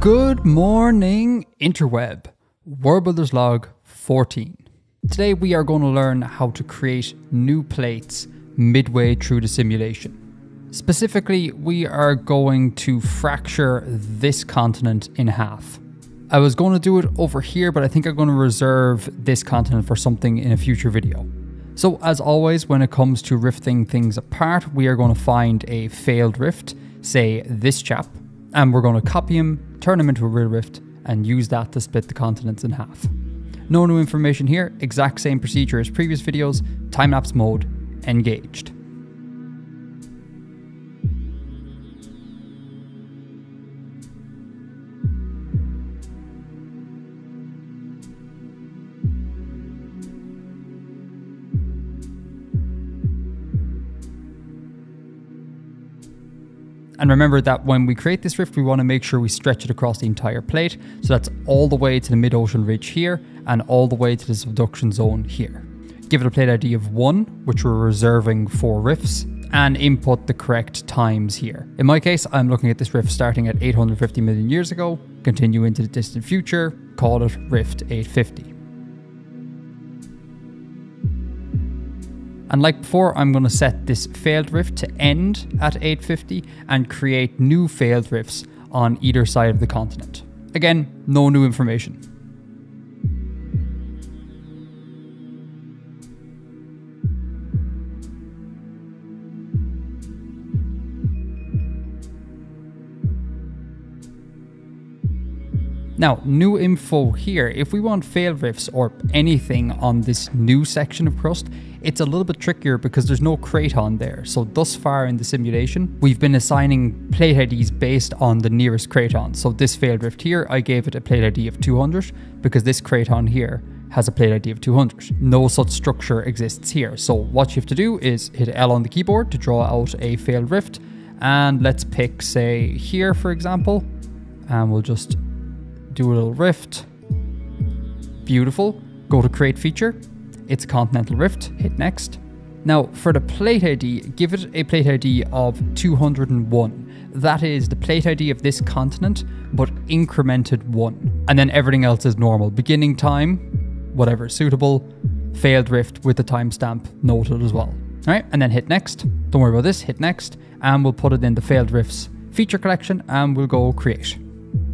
Good morning, interweb. World Builders Log 14. Today we are going to learn how to create new plates midway through the simulation. Specifically, we are going to fracture this continent in half. I was going to do it over here, but I think I'm going to reserve this continent for something in a future video. So as always, when it comes to rifting things apart, we are going to find a failed rift, say this chap, and we're going to copy him, turn them into a real rift, and use that to split the continents in half. No new information here, exact same procedure as previous videos, time-lapse mode, engaged. And remember that when we create this rift, we want to make sure we stretch it across the entire plate. So that's all the way to the mid-ocean ridge here and all the way to the subduction zone here. Give it a plate ID of 1, which we're reserving for rifts, and input the correct times here. In my case, I'm looking at this rift starting at 850 million years ago, continue into the distant future, call it rift 850. And like before, I'm going to set this failed rift to end at 850 and create new failed rifts on either side of the continent. Again, no new information. Now, new info here. If we want failed rifts or anything on this new section of crust, it's a little bit trickier because there's no craton there. So thus far in the simulation, we've been assigning plate IDs based on the nearest craton. So this failed rift here, I gave it a plate ID of 200 because this craton here has a plate ID of 200. No such structure exists here. So what you have to do is hit L on the keyboard to draw out a failed rift. And let's pick, say, here, for example. And we'll just do a little rift. Beautiful. Go to create feature. It's a continental rift. Hit next. Now, for the plate ID, give it a plate ID of 201. That is the plate ID of this continent, but incremented one. And then everything else is normal. Beginning time, whatever is suitable. Failed rift with the timestamp noted as well. All right, and then hit next. Don't worry about this. Hit next, and we'll put it in the failed rifts feature collection, and we'll go create.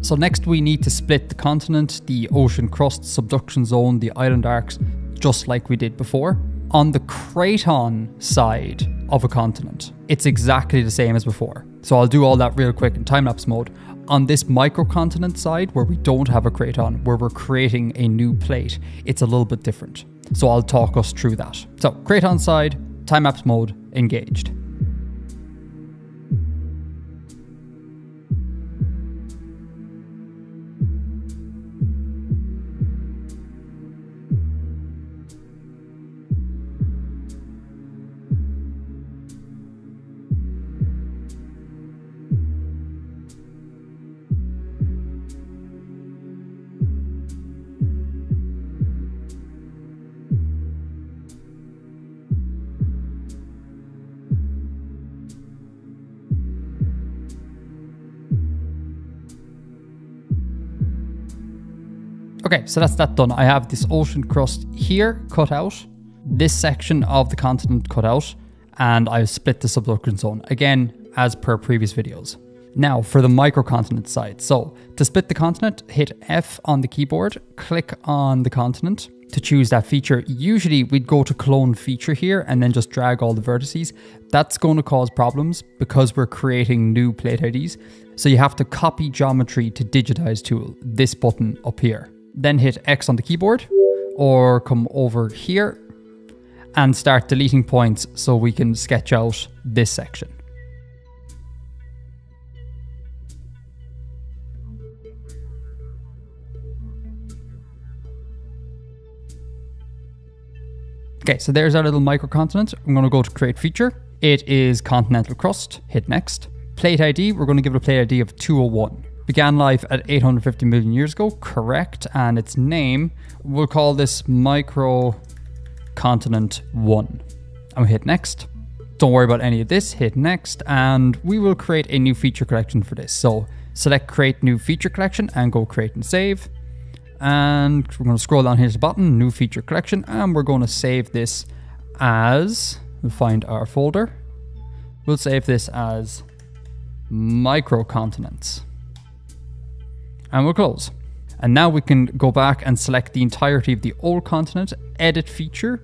So next we need to split the continent, the ocean crust, subduction zone, the island arcs, just like we did before. On the craton side of a continent, it's exactly the same as before. So I'll do all that real quick in time-lapse mode. On this microcontinent side, where we don't have a craton, where we're creating a new plate, it's a little bit different. So I'll talk us through that. So craton side, time-lapse mode, engaged. Okay, so that's that done. I have this ocean crust here cut out, this section of the continent cut out, and I've split the subduction zone, again, as per previous videos. Now for the microcontinent side. So to split the continent, hit F on the keyboard, click on the continent to choose that feature. Usually we'd go to clone feature here and then just drag all the vertices. That's going to cause problems because we're creating new plate IDs. So you have to copy geometry to digitize tool, this button up here then hit X on the keyboard or come over here and start deleting points so we can sketch out this section. Okay, so there's our little microcontinent. I'm going to go to create feature. It is continental crust. Hit next. Plate ID, we're going to give it a plate ID of 201 began life at 850 million years ago, correct. And its name, we'll call this Micro Continent 1. And we hit next. Don't worry about any of this, hit next, and we will create a new feature collection for this. So select create new feature collection and go create and save. And we're going to scroll down here to the bottom, new feature collection, and we're going to save this as, we'll find our folder. We'll save this as microcontinents. And we'll close. And now we can go back and select the entirety of the old continent, edit feature,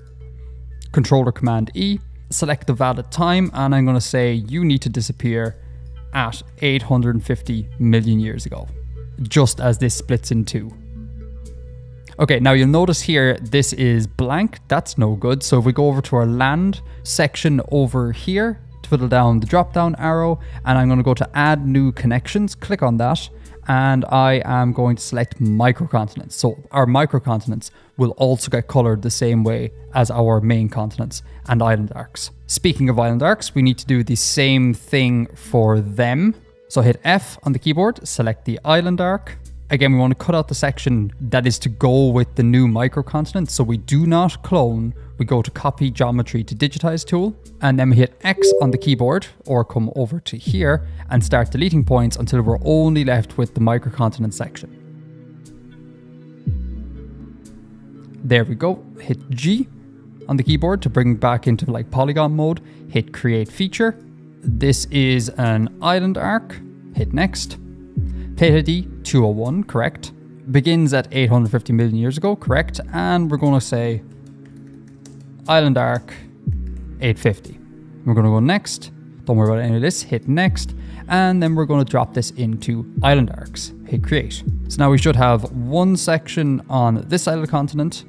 controller command E, select the valid time, and I'm going to say you need to disappear at 850 million years ago, just as this splits in two. Okay, now you'll notice here this is blank. That's no good. So if we go over to our land section over here, twiddle down the drop down arrow, and I'm going to go to add new connections, click on that, and I am going to select microcontinents. So our microcontinents will also get colored the same way as our main continents and island arcs. Speaking of island arcs, we need to do the same thing for them. So hit F on the keyboard, select the island arc. Again, we want to cut out the section that is to go with the new microcontinent. So we do not clone, we go to copy geometry to digitize tool, and then we hit X on the keyboard or come over to here and start deleting points until we're only left with the microcontinent section. There we go. Hit G on the keyboard to bring back into like polygon mode. Hit create feature. This is an island arc. Hit next. Plate ID 201, correct. Begins at 850 million years ago, correct. And we're to say Island Arc 850. We're going to go next. Don't worry about any of this. Hit next. And then we're going to drop this into Island Arcs. Hit create. So now we should have one section on this side of the continent,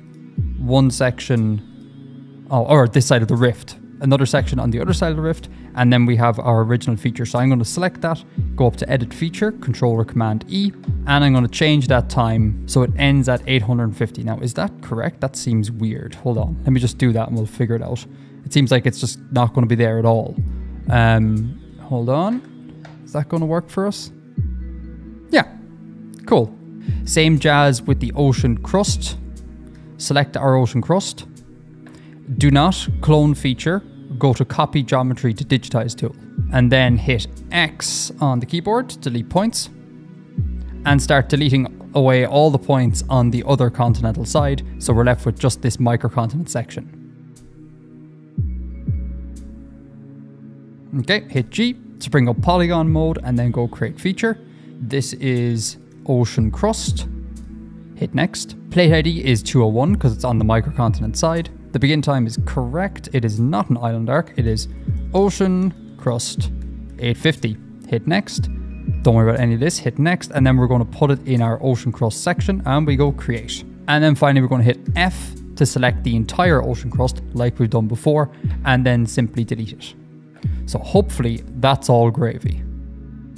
one section, oh, or this side of the rift, another section on the other side of the rift, and then we have our original feature. So I'm going to select that, go up to edit feature, controller command E, and I'm going to change that time so it ends at 850. Now, is that correct? That seems weird. Hold on. Let me just do that and we'll figure it out. It seems like it's just not going to be there at all. Um, hold on. Is that going to work for us? Yeah. Cool. Same jazz with the ocean crust. Select our ocean crust. Do not clone feature go to copy geometry to digitize tool and then hit X on the keyboard to delete points and start deleting away all the points on the other continental side so we're left with just this microcontinent section. Okay, hit G to bring up polygon mode and then go create feature. This is ocean crust. Hit next. Plate ID is 201 because it's on the microcontinent side. The begin time is correct. It is not an island arc. It is ocean crust 850. Hit next. Don't worry about any of this. Hit next. And then we're going to put it in our ocean crust section and we go create. And then finally, we're going to hit F to select the entire ocean crust like we've done before and then simply delete it. So hopefully that's all gravy.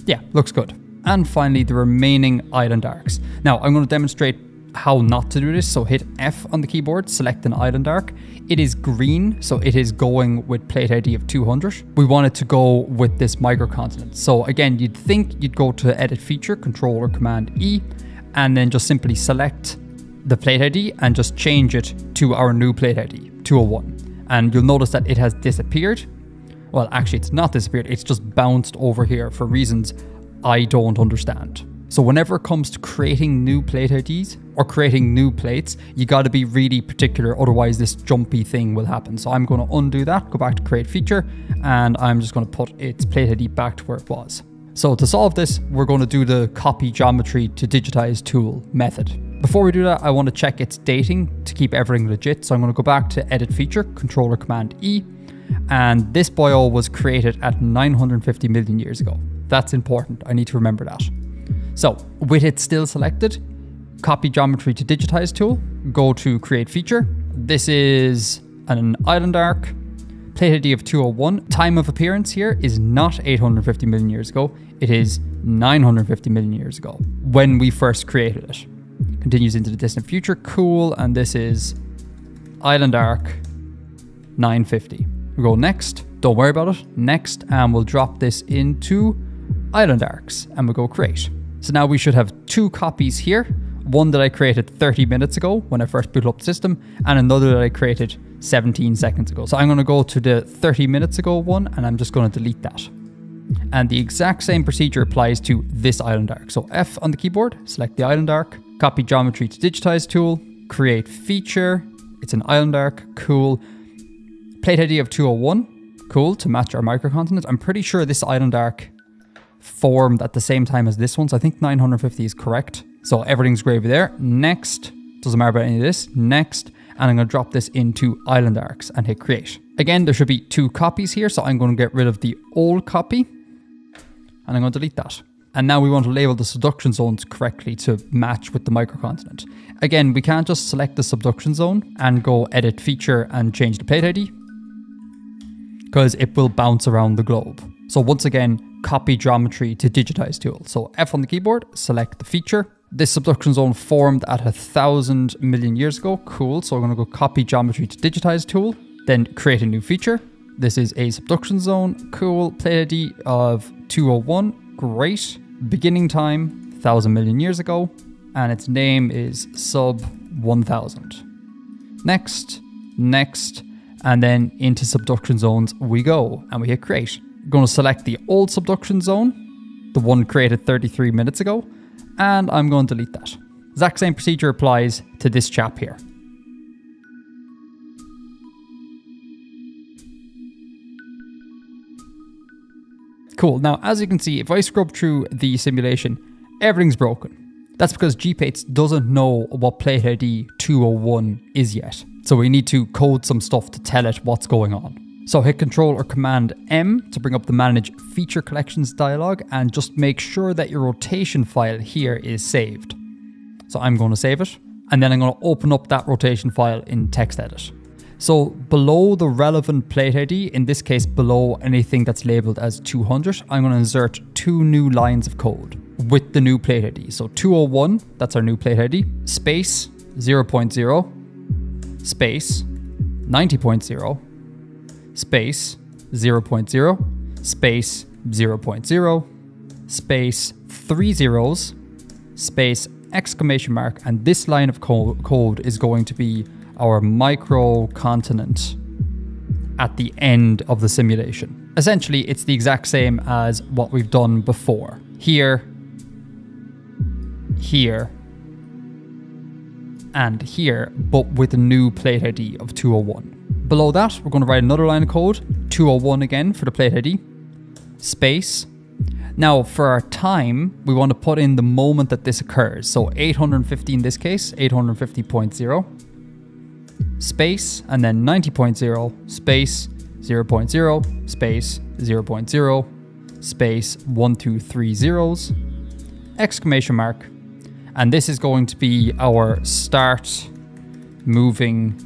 Yeah, looks good. And finally, the remaining island arcs. Now, I'm going to demonstrate how not to do this. So hit F on the keyboard, select an island arc. It is green, so it is going with plate ID of 200. We want it to go with this microcontinent. So again, you'd think you'd go to edit feature, control or command E, and then just simply select the plate ID and just change it to our new plate ID, 201. And you'll notice that it has disappeared. Well, actually, it's not disappeared, it's just bounced over here for reasons I don't understand. So whenever it comes to creating new plate IDs or creating new plates, you got to be really particular, otherwise this jumpy thing will happen. So I'm going to undo that, go back to create feature, and I'm just going to put its plate ID back to where it was. So to solve this, we're going to do the copy geometry to digitize tool method. Before we do that, I want to check its dating to keep everything legit. So I'm going to go back to edit feature, controller command E, and this boil was created at 950 million years ago. That's important. I need to remember that. So with it still selected, copy geometry to digitize tool, go to create feature. This is an island arc, plate ID of 201. Time of appearance here is not 850 million years ago, it is 950 million years ago when we first created it. Continues into the distant future, cool, and this is island arc 950. We go next, don't worry about it, next, and we'll drop this into island arcs and we'll go create. So now we should have two copies here. One that I created 30 minutes ago when I first booted up the system, and another that I created 17 seconds ago. So I'm going to go to the 30 minutes ago one, and I'm just going to delete that. And the exact same procedure applies to this island arc. So F on the keyboard, select the island arc, copy geometry to digitize tool, create feature. It's an island arc, cool. Plate ID of 201, cool, to match our microcontinent. I'm pretty sure this island arc formed at the same time as this one, so I think 950 is correct. So everything's gravy there. Next, doesn't matter about any of this. Next, and I'm going to drop this into island arcs and hit create. Again, there should be two copies here, so I'm going to get rid of the old copy and I'm going to delete that. And now we want to label the subduction zones correctly to match with the microcontinent. Again, we can't just select the subduction zone and go edit feature and change the plate ID because it will bounce around the globe. So once again, copy geometry to digitize tool. So F on the keyboard, select the feature. This subduction zone formed at a thousand million years ago. Cool. So I'm going to go copy geometry to digitize tool, then create a new feature. This is a subduction zone. Cool. Plate ID of 201. Great. Beginning time, 1000 million years ago. And its name is sub 1000. Next, next, and then into subduction zones we go. And we hit create. Going to select the old subduction zone, the one created 33 minutes ago, and I'm going to delete that. Exact same procedure applies to this chap here. Cool. Now, as you can see, if I scrub through the simulation, everything's broken. That's because GPlates doesn't know what plate ID 201 is yet. So we need to code some stuff to tell it what's going on. So hit Control or Command M to bring up the Manage Feature Collections dialog and just make sure that your rotation file here is saved. So I'm going to save it and then I'm going to open up that rotation file in TextEdit. So below the relevant plate ID, in this case below anything that's labeled as 200, I'm going to insert two new lines of code with the new plate ID. So 201, that's our new plate ID, space 0.0, space 90.0, space 0.0, space 0.0, space three zeros, space exclamation mark, and this line of co code is going to be our microcontinent at the end of the simulation. Essentially, it's the exact same as what we've done before. Here, here, and here, but with a new plate ID of 201. Below that, we're going to write another line of code, 201 again for the plate ID, space. Now, for our time, we want to put in the moment that this occurs. So 850 in this case, 850.0 space, and then 90.0, space, 0.0, space, 0.0, space, 1, 2, 3 zeros, exclamation mark. And this is going to be our start moving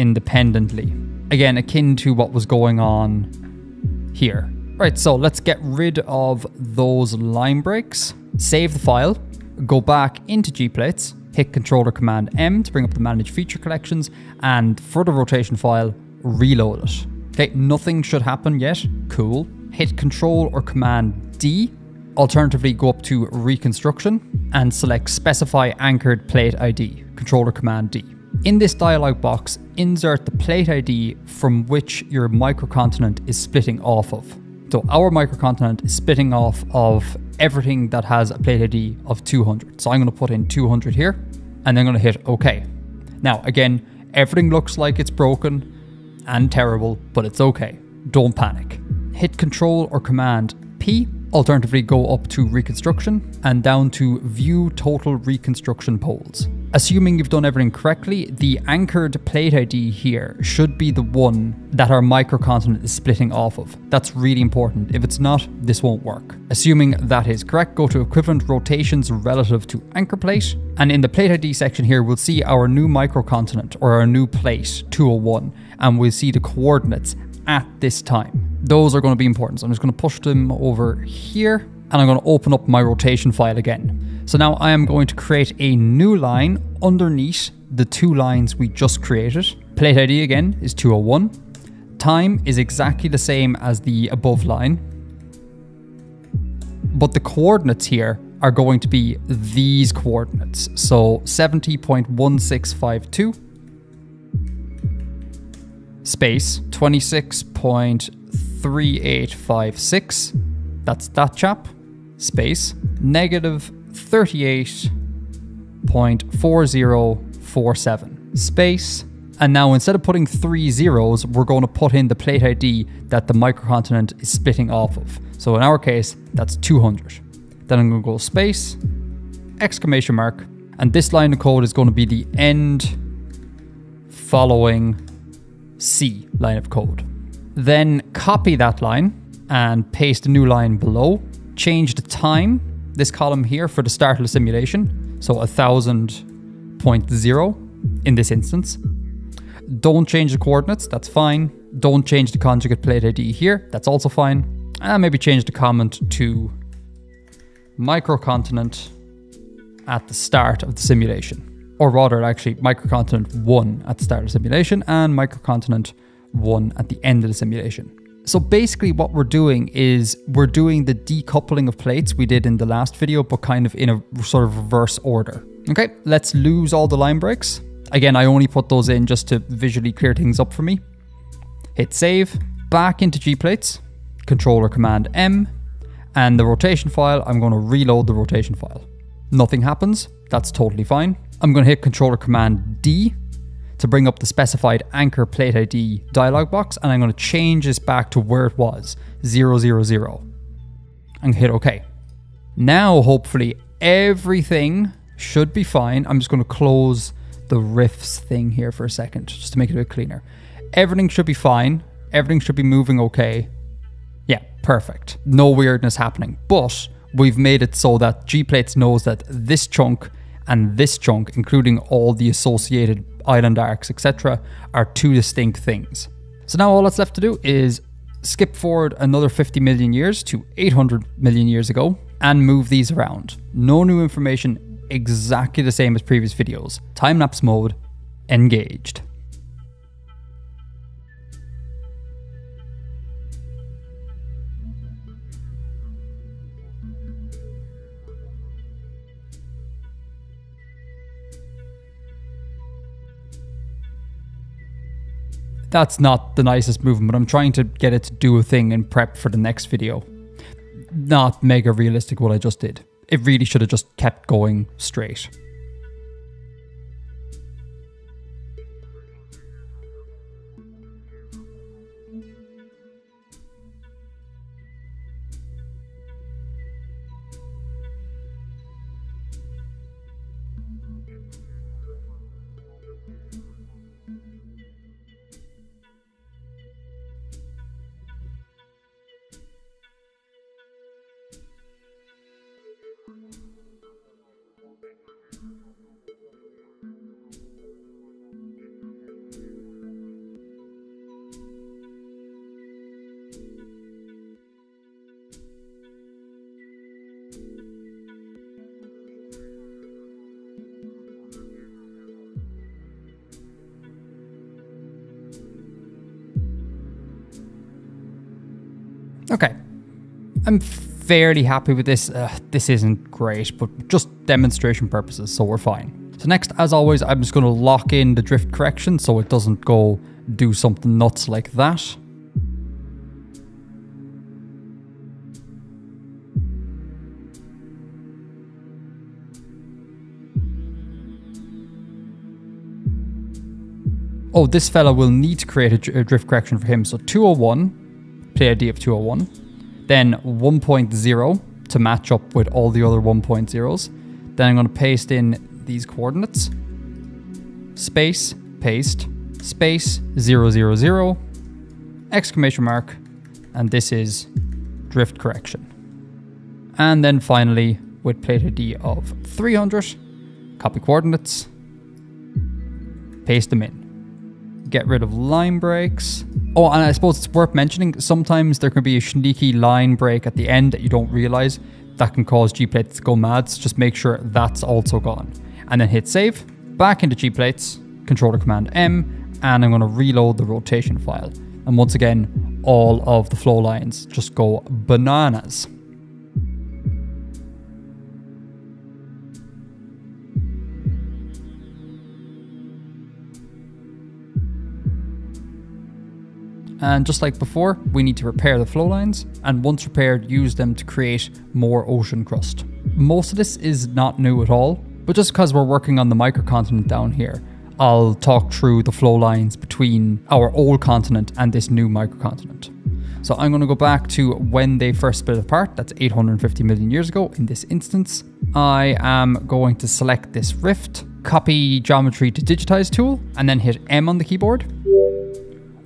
independently. Again, akin to what was going on here. Right, so let's get rid of those line breaks, save the file, go back into gplates, hit Control or Command M to bring up the Manage Feature Collections, and for the rotation file, reload it. Okay, nothing should happen yet. Cool. Hit Control or Command D. Alternatively, go up to Reconstruction and select Specify Anchored Plate ID. Control or Command D. In this dialog box, insert the plate ID from which your microcontinent is splitting off of. So our microcontinent is splitting off of everything that has a plate ID of 200. So I'm going to put in 200 here and then I'm going to hit OK. Now, again, everything looks like it's broken and terrible, but it's okay. Don't panic. Hit Control or Command P. Alternatively, go up to Reconstruction and down to View Total Reconstruction Poles. Assuming you've done everything correctly, the anchored plate ID here should be the one that our microcontinent is splitting off of. That's really important. If it's not, this won't work. Assuming that is correct, go to equivalent rotations relative to anchor plate. And in the plate ID section here, we'll see our new microcontinent or our new plate 201, and we'll see the coordinates at this time. Those are going to be important. So I'm just going to push them over here and I'm going to open up my rotation file again. So now I am going to create a new line underneath the two lines we just created. Plate ID again is 201. Time is exactly the same as the above line. But the coordinates here are going to be these coordinates. So 70.1652 space 26.3856 That's that chap. Space. Negative 38.4047. Space. And now instead of putting three zeros, we're going to put in the plate ID that the microcontinent is splitting off of. So in our case, that's 200. Then I'm going to go space, exclamation mark, and this line of code is going to be the end following C line of code. Then copy that line and paste a new line below. Change the time, this column here, for the start of the simulation. So a thousand point zero in this instance. Don't change the coordinates, that's fine. Don't change the conjugate plate ID here, that's also fine. And maybe change the comment to microcontinent at the start of the simulation. Or rather, actually, microcontinent 1 at the start of the simulation and microcontinent 1 at the end of the simulation. So basically what we're doing is we're doing the decoupling of plates we did in the last video, but kind of in a sort of reverse order. Okay, let's lose all the line breaks. Again, I only put those in just to visually clear things up for me. Hit save, back into Gplates, controller command M, and the rotation file, I'm going to reload the rotation file. Nothing happens, that's totally fine. I'm going to hit controller command D to bring up the specified anchor plate ID dialog box, and I'm going to change this back to where it was, 000, and hit OK. Now, hopefully, everything should be fine. I'm just going to close the rifts thing here for a second, just to make it a bit cleaner. Everything should be fine. Everything should be moving okay. Yeah, perfect. No weirdness happening. But we've made it so that Gplates knows that this chunk and this chunk, including all the associated island arcs, etc., are two distinct things. So now all that's left to do is skip forward another 50 million years to 800 million years ago and move these around. No new information, exactly the same as previous videos. Time lapse mode, engaged. That's not the nicest movement, but I'm trying to get it to do a thing and prep for the next video. Not mega realistic what I just did. It really should have just kept going straight. I'm fairly happy with this. Uh, this isn't great, but just demonstration purposes, so we're fine. So next, as always, I'm just going to lock in the drift correction so it doesn't go do something nuts like that. Oh, this fella will need to create a, drift correction for him. So 201 plate ID of 201, then 1.0 to match up with all the other 1.0s. Then I'm going to paste in these coordinates, space, paste, space, 000, exclamation mark, and this is drift correction. And then finally, with plate ID of 300, copy coordinates, paste them in get rid of line breaks. Oh, and I suppose it's worth mentioning, sometimes there can be a sneaky line break at the end that you don't realize that can cause G-plates to go mad, so just make sure that's also gone. And then hit save, back into Gplates, controller command M, and I'm gonna reload the rotation file. And once again, all of the flow lines just go bananas. And just like before, we need to repair the flow lines, and once repaired, use them to create more ocean crust. Most of this is not new at all, but just because we're working on the microcontinent down here, I'll talk through the flow lines between our old continent and this new microcontinent. So I'm going to go back to when they first split apart, that's 850 million years ago in this instance. I am going to select this rift, copy geometry to digitize tool, and then hit M on the keyboard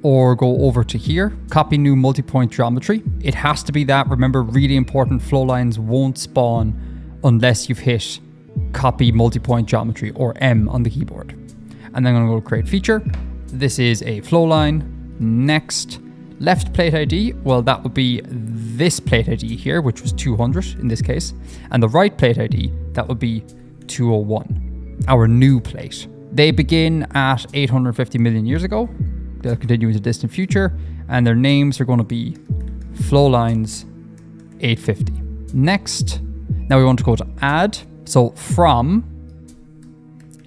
or go over to here, copy new multi-point geometry. It has to be that. Remember, really important flow lines won't spawn unless you've hit copy multi-point geometry or M on the keyboard. And then I'm gonna go create feature. This is a flow line. Next, left plate ID, well, that would be this plate ID here, which was 200 in this case. And the right plate ID, that would be 201, our new plate. They begin at 850 million years ago They'll continue into distant future, and their names are going to be Flowlines 850. Next, now we want to go to add. So from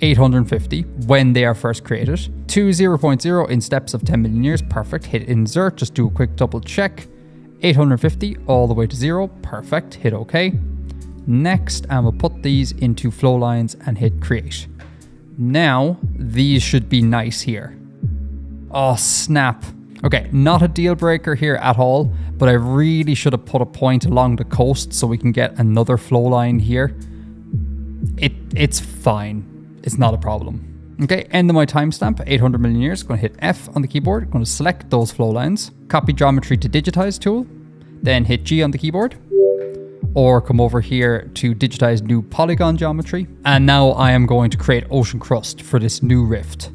850 when they are first created to 0.0 in steps of 10 million years. Perfect. Hit insert. Just do a quick double check. 850 all the way to zero. Perfect. Hit OK. Next, and we'll put these into flow lines and hit create. Now, these should be nice here. Oh, snap. Okay, not a deal breaker here at all, but I really should have put a point along the coast so we can get another flow line here. It It's fine. It's not a problem. Okay, end of my timestamp, 800 million years. To hit F on the keyboard. To select those flow lines. Copy geometry to digitize tool. Then hit G on the keyboard. Or come over here to digitize new polygon geometry. And now I am going to create ocean crust for this new rift.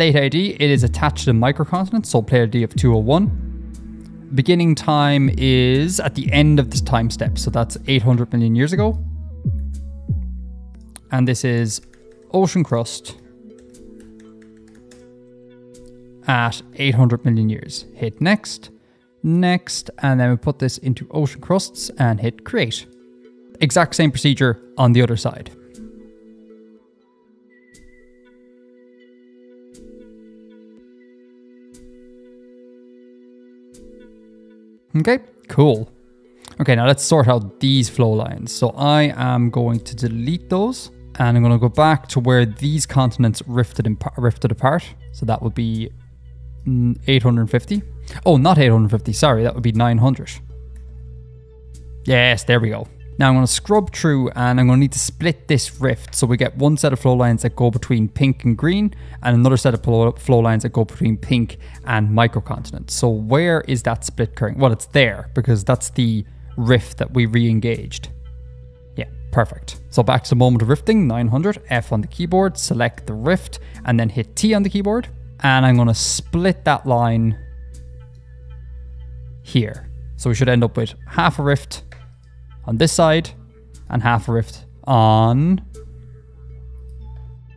Plate ID, it is attached to the microcontinent, so plate ID of 201. Beginning time is at the end of this time step, so that's 800 million years ago. And this is ocean crust at 800 million years. Hit next, next, and then we put this into ocean crusts and hit create. Exact same procedure on the other side. Okay, cool. Okay, now let's sort out these flow lines. So I am going to delete those and I'm going to go back to where these continents rifted, rifted apart. So that would be mm, 850. Oh, not 850, sorry, that would be 900. Yes, there we go. Now I'm going to scrub through and I'm going to need to split this rift. So we get one set of flow lines that go between pink and green and another set of flow lines that go between pink and microcontinent. So where is that split occurring? Well, it's there because that's the rift that we re-engaged. Yeah, perfect. So back to the moment of rifting, 900, F on the keyboard, select the rift and then hit T on the keyboard. And I'm going to split that line here. So we should end up with half a rift on this side and half rift on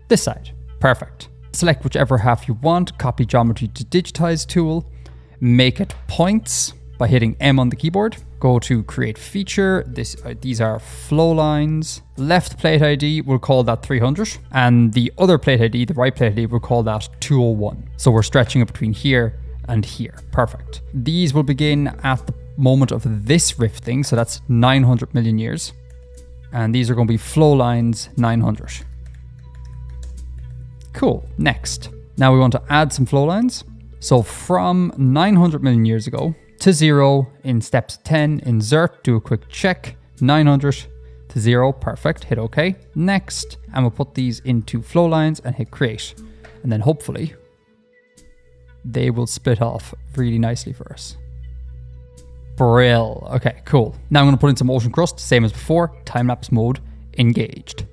this side. Perfect. Select whichever half you want, copy geometry to digitize tool, make it points by hitting M on the keyboard. Go to create feature. This uh, These are flow lines. Left plate ID, we'll call that 300. And the other plate ID, the right plate ID, we'll call that 201. So we're stretching it between here and here. Perfect. These will begin at the moment of this rifting, so that's 900 million years. And these are going to be flow lines 900. Cool. Next. Now we want to add some flow lines. So from 900 million years ago to zero in steps 10, insert, do a quick check. 900 to zero, perfect. Hit OK. Next. And we'll put these into flow lines and hit create. And then hopefully they will split off really nicely for us. Brill. Okay, cool. Now I'm going to put in some ocean crust, same as before, time lapse mode engaged.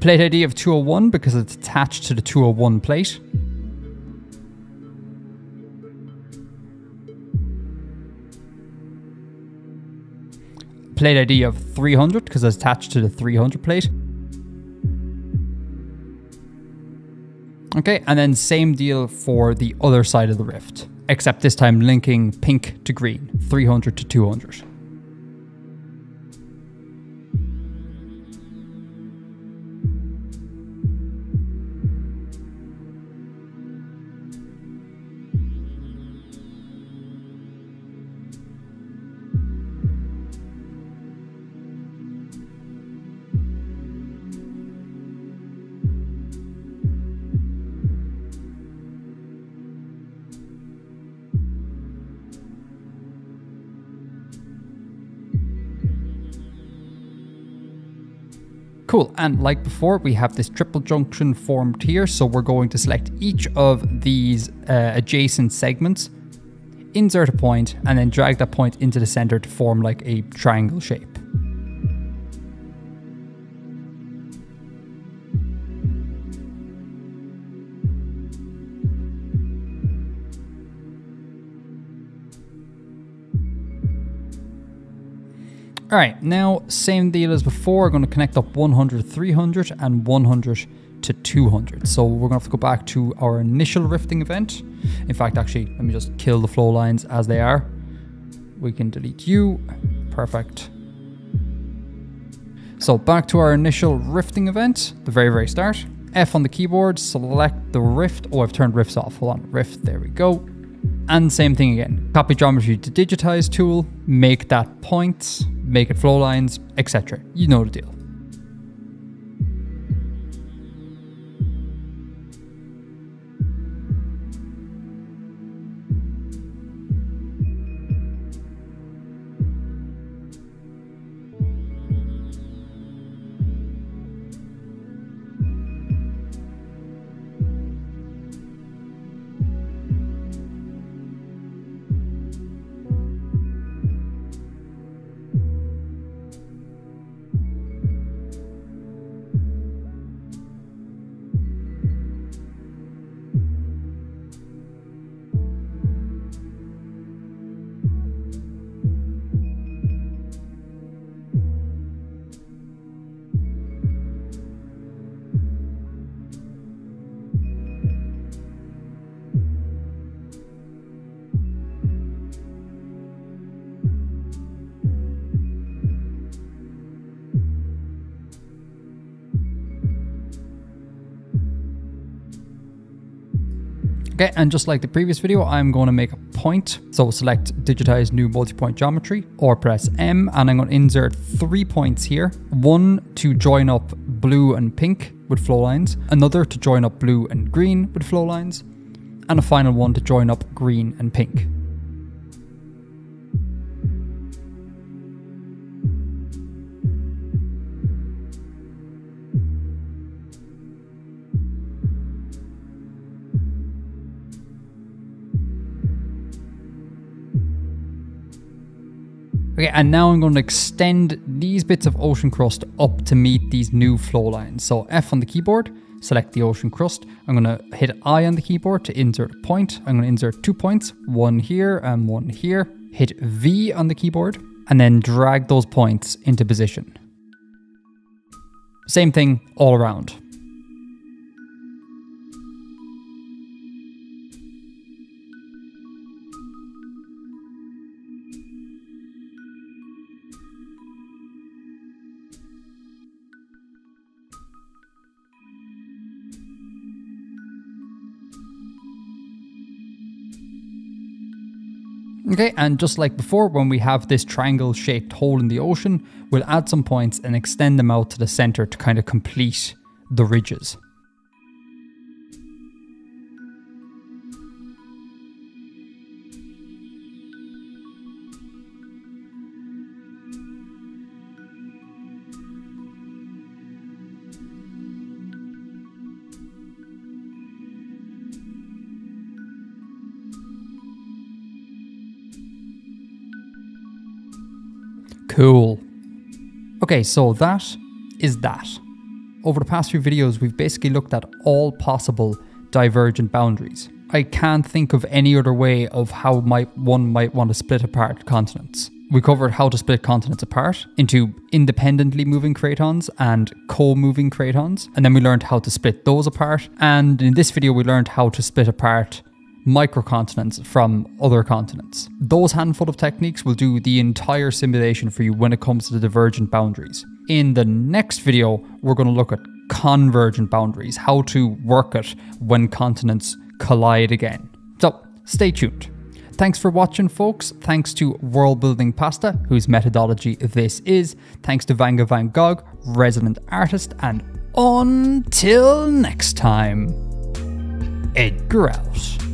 Plate ID of 201 because it's attached to the 201 plate. Plate ID of 300 because it's attached to the 300 plate. Okay, and then same deal for the other side of the rift, except this time linking pink to green, 300 to 200. Cool, and like before, we have this triple junction formed here, so we're going to select each of these uh, adjacent segments, insert a point, and then drag that point into the center to form like a triangle shape. All right, now same deal as before. We're going to connect up 100, 300 and 100 to 200. So we're going to have to go back to our initial rifting event. In fact, actually, let me just kill the flow lines as they are. We can delete you. Perfect. So back to our initial rifting event, the very, very start. F on the keyboard, select the rift. Oh, I've turned rifts off. Hold on, rift, there we go. And same thing again. Copy geometry to digitize tool, make that point, make it flow lines, etc. You know the deal. Okay, and just like the previous video, I'm going to make a point. So select digitize new multi-point geometry or press M and I'm going to insert three points here. One to join up blue and pink with flow lines, another to join up blue and green with flow lines, and a final one to join up green and pink. Okay, and now I'm going to extend these bits of ocean crust up to meet these new flow lines. So F on the keyboard, select the ocean crust. I'm going to hit I on the keyboard to insert a point. I'm going to insert two points, one here and one here. Hit V on the keyboard and then drag those points into position. Same thing all around. Okay, and just like before, when we have this triangle shaped hole in the ocean, we'll add some points and extend them out to the center to kind of complete the ridges. Okay, so that is that. Over the past few videos, we've basically looked at all possible divergent boundaries. I can't think of any other way of how might one might want to split apart continents. We covered how to split continents apart into independently moving cratons and co-moving cratons, and then we learned how to split those apart. And in this video, we learned how to split apart microcontinents from other continents. Those handful of techniques will do the entire simulation for you when it comes to the divergent boundaries. In the next video, we're going to look at convergent boundaries, how to work it when continents collide again. So stay tuned. Thanks for watching, folks. Thanks to World Building Pasta, whose methodology this is. Thanks to Vanga-Vangog, resident artist. And until next time, Edgar out.